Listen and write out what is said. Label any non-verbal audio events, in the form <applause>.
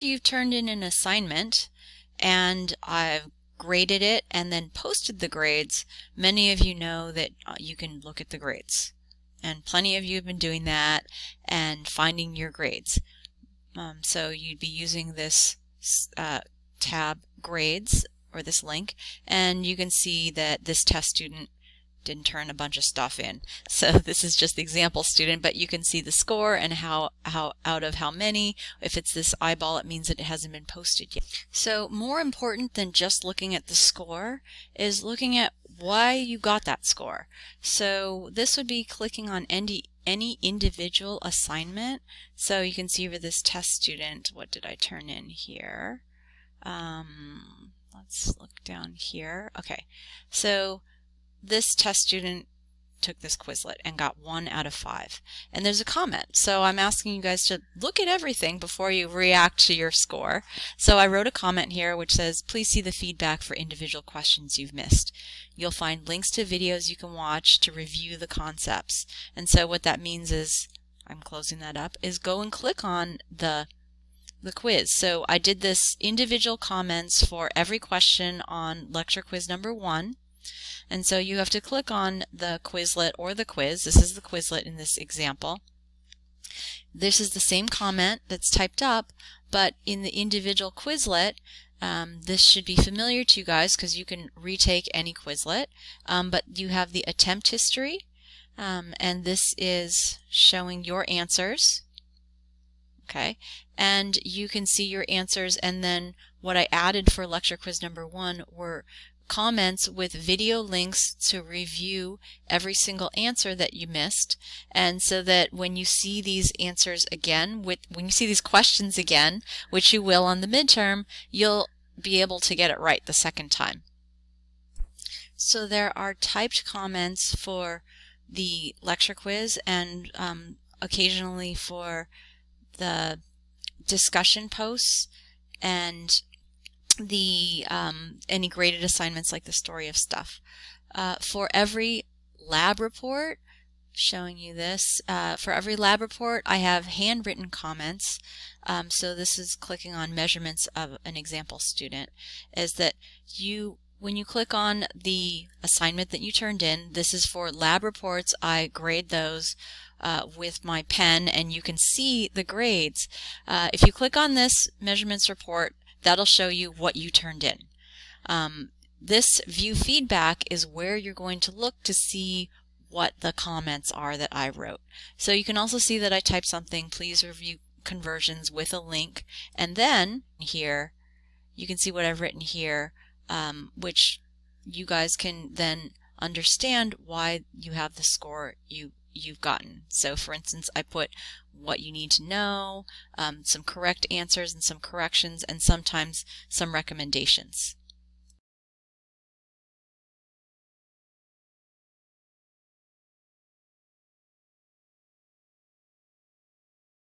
You've turned in an assignment and I've graded it and then posted the grades, many of you know that uh, you can look at the grades. And plenty of you have been doing that and finding your grades. Um, so you'd be using this uh, tab grades or this link and you can see that this test student didn't turn a bunch of stuff in. <laughs> So this is just the example student, but you can see the score and how, how out of how many. If it's this eyeball, it means that it hasn't been posted yet. So more important than just looking at the score is looking at why you got that score. So this would be clicking on any, any individual assignment. So you can see for this test student, what did I turn in here? Um, let's look down here. Okay, so this test student took this Quizlet and got one out of five. And there's a comment. So I'm asking you guys to look at everything before you react to your score. So I wrote a comment here which says, please see the feedback for individual questions you've missed. You'll find links to videos you can watch to review the concepts. And so what that means is, I'm closing that up, is go and click on the the quiz. So I did this individual comments for every question on lecture quiz number one. And so you have to click on the Quizlet or the quiz. This is the Quizlet in this example. This is the same comment that's typed up, but in the individual Quizlet, um, this should be familiar to you guys because you can retake any Quizlet, um, but you have the attempt history, um, and this is showing your answers. Okay, and you can see your answers and then what I added for lecture quiz number one were comments with video links to review every single answer that you missed. And so that when you see these answers again with when you see these questions again which you will on the midterm you'll be able to get it right the second time. So there are typed comments for the lecture quiz and um, occasionally for the discussion posts and the um, any graded assignments like the story of stuff. Uh, for every lab report, showing you this, uh, for every lab report I have handwritten comments. Um, so this is clicking on measurements of an example student, is that you when you click on the assignment that you turned in, this is for lab reports. I grade those uh, with my pen and you can see the grades. Uh, if you click on this measurements report, that'll show you what you turned in. Um, this view feedback is where you're going to look to see what the comments are that I wrote. So you can also see that I typed something, please review conversions with a link. And then here, you can see what I've written here, um, which you guys can then understand why you have the score you you've gotten. So for instance, I put what you need to know, um, some correct answers and some corrections, and sometimes some recommendations.